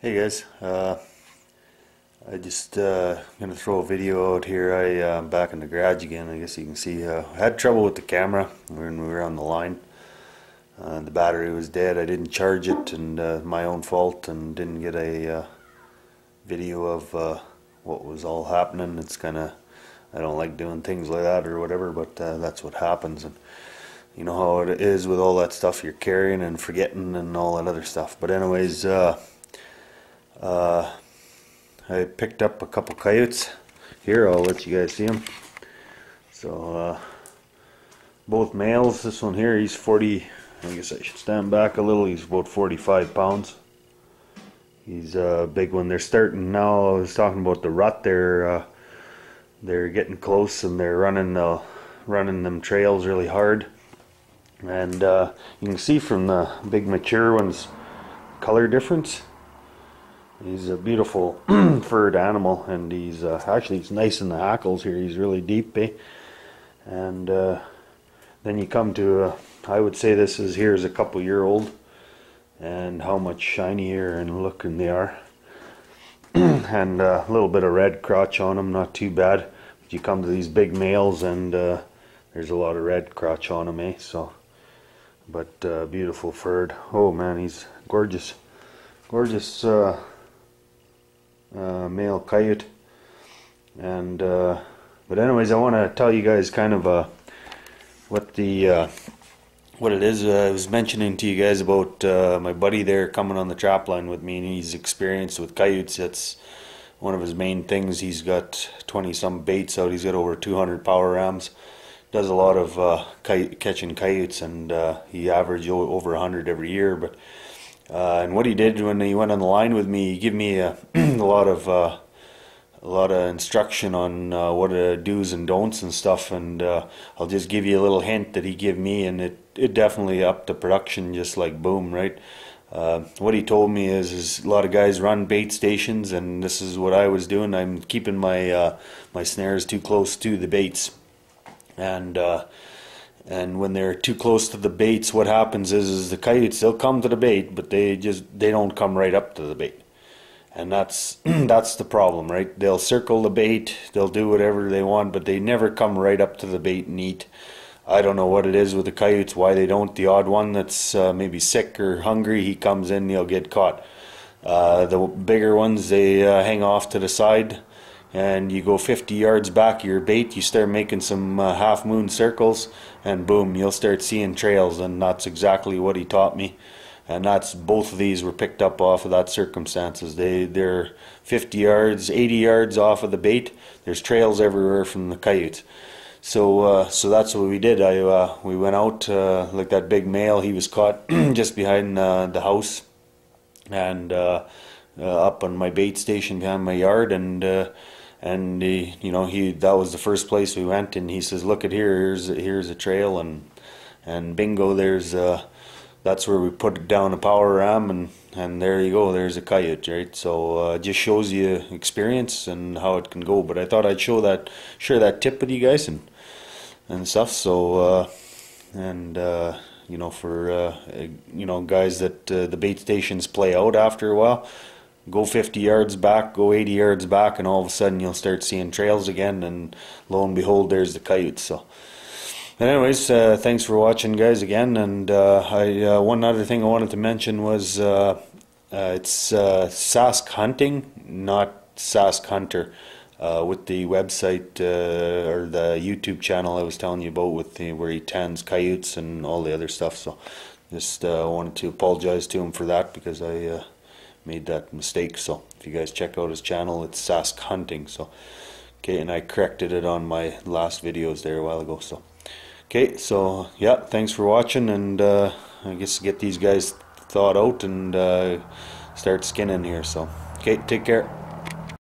Hey guys, uh, I just uh, gonna throw a video out here. I uh, am back in the garage again. I guess you can see. Uh, I had trouble with the camera when we were on the line. Uh, the battery was dead. I didn't charge it, and uh, my own fault, and didn't get a uh, video of uh, what was all happening. It's kind of I don't like doing things like that or whatever, but uh, that's what happens. And you know how it is with all that stuff you're carrying and forgetting and all that other stuff. But anyways. Uh, uh, I picked up a couple coyotes. Here, I'll let you guys see them. So, uh, both males. This one here, he's 40. I guess I should stand back a little. He's about 45 pounds. He's a big one. They're starting now. I was talking about the rut. They're uh, they're getting close and they're running the running them trails really hard. And uh, you can see from the big mature ones color difference He's a beautiful furred animal, and he's uh, actually he's nice in the hackles here. He's really deep, eh? And uh, then you come to, uh, I would say this is here is a couple year old, and how much shinier and looking they are, and uh, a little bit of red crotch on them, not too bad. But you come to these big males, and uh, there's a lot of red crotch on them, eh? So, but beautiful furred. Oh man, he's gorgeous, gorgeous uh, male coyote. And uh, but anyways, I want to tell you guys kind of uh, what the uh, what it is. I was mentioning to you guys about uh, my buddy there coming on the trap line with me, and he's experienced with coyotes. That's one of his main things. He's got 20 some baits out. He's got over 200 power rams. Does a lot of uh, catching coyotes, and uh, he averaged over 100 every year. But uh, and what he did when he went on the line with me, he gave me a, a lot of uh, a lot of instruction on uh, what to do's and don'ts and stuff. And uh, I'll just give you a little hint that he gave me, and it it definitely upped the production, just like boom, right. Uh, what he told me is, is a lot of guys run bait stations, and this is what I was doing. I'm keeping my uh, my snares too close to the baits, and and when they're too close to the baits, what happens is, is the coyotes they'll come to the bait, but they just they don't come right up to the bait, and that's that's the problem, right? They'll circle the bait, they'll do whatever they want, but they never come right up to the bait and eat. I don't know what it is with the coyotes, why they don't. The odd one that's uh, maybe sick or hungry, he comes in, he'll get caught. Uh, the bigger ones, they uh, hang off to the side and you go 50 yards back your bait, you start making some uh, half moon circles, and boom, you'll start seeing trails, and that's exactly what he taught me. And that's both of these were picked up off of that circumstances. They they're 50 yards, 80 yards off of the bait. There's trails everywhere from the coyotes. So uh, so that's what we did. I uh, we went out uh, like that big male. He was caught just behind uh, the house, and uh, uh, up on my bait station behind my yard, and and he, you know he that was the first place we went and he says look at here here's here's a trail and and bingo there's uh that's where we put down a power ram and and there you go there's a coyote right? So uh, just shows you experience and how it can go. But I thought I'd show that share that tip with you guys and and stuff. So uh, and uh, you know for uh, you know guys that uh, the bait stations play out after a while go 50 yards back, go 80 yards back, and all of a sudden you'll start seeing trails again, and lo and behold, there's the coyotes. So, anyways, uh, thanks for watching, guys, again. And uh, I uh, one other thing I wanted to mention was uh, uh, it's uh, Sask Hunting, not Sask Hunter. with the website or the YouTube channel I was telling you about, with the, where he tans coyotes and all the other stuff, so just wanted to apologize to him for that because I made that mistake. So if you guys check out his channel, it's Sask Hunting. So okay, and I corrected it on my last videos there a while ago. So okay, so yeah, thanks for watching, and uh, I guess get these guys thawed out and uh, start skinning here. So okay, take care.